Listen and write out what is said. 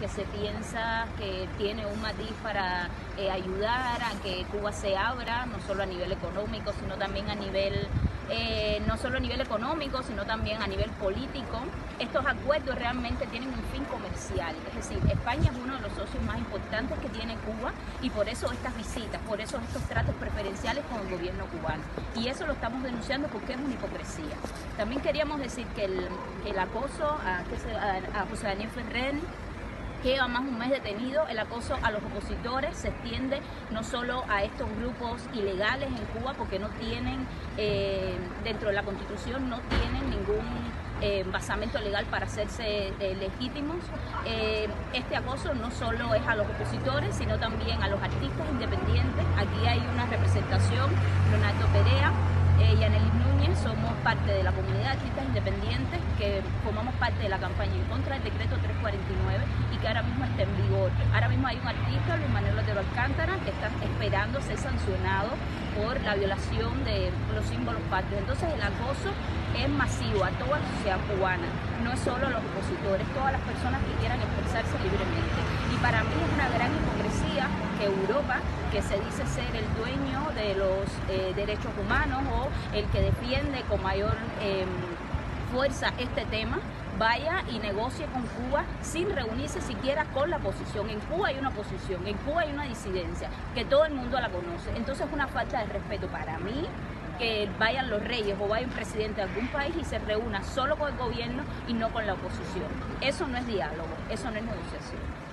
que se piensa que tiene un matiz para eh, ayudar a que Cuba se abra, no solo a nivel económico, sino también a nivel eh, no solo a nivel económico, sino también a nivel político. Estos acuerdos realmente tienen un fin comercial, es decir, España es uno de los socios más importantes que tiene Cuba y por eso estas visitas, por eso estos tratos preferenciales con el gobierno cubano. Y eso lo estamos denunciando porque es una hipocresía. También queríamos decir que el, acoso a, a José Daniel Ferrer lleva más un mes detenido. El acoso a los opositores se extiende no solo a estos grupos ilegales en Cuba, porque no tienen, eh, dentro de la Constitución, no tienen ningún eh, basamento legal para hacerse eh, legítimos. este acoso no solo es a los opositores, sino también a los artistas independientes. Aquí hay una representación, Leonardo Perea y Anelis Núñez, somos parte de la comunidad de artistas independientes que formamos parte de la campaña en contra del decreto 349 y que ahora está en vigor. Ahora mismo hay un artista, Luis Manuel Otero Alcántara, que está esperando ser sancionado por la violación de los símbolos patrios. Entonces el acoso es masivo a toda la sociedad cubana, no es solo a los opositores, todas las personas que quieran expresarse libremente. Y para mí es una gran hipocresía que Europa, que se dice ser el dueño de los eh, derechos humanos o el que defiende con mayor em, fuerza este tema, vaya y negocie con Cuba sin reunirse siquiera con la oposición. En Cuba hay una oposición, en Cuba hay una disidencia, que todo el mundo la conoce. Entonces es una falta de respeto para mí que vayan los reyes o vaya un presidente de algún país y se reúna solo con el gobierno y no con la oposición. Eso no es diálogo, eso no es negociación.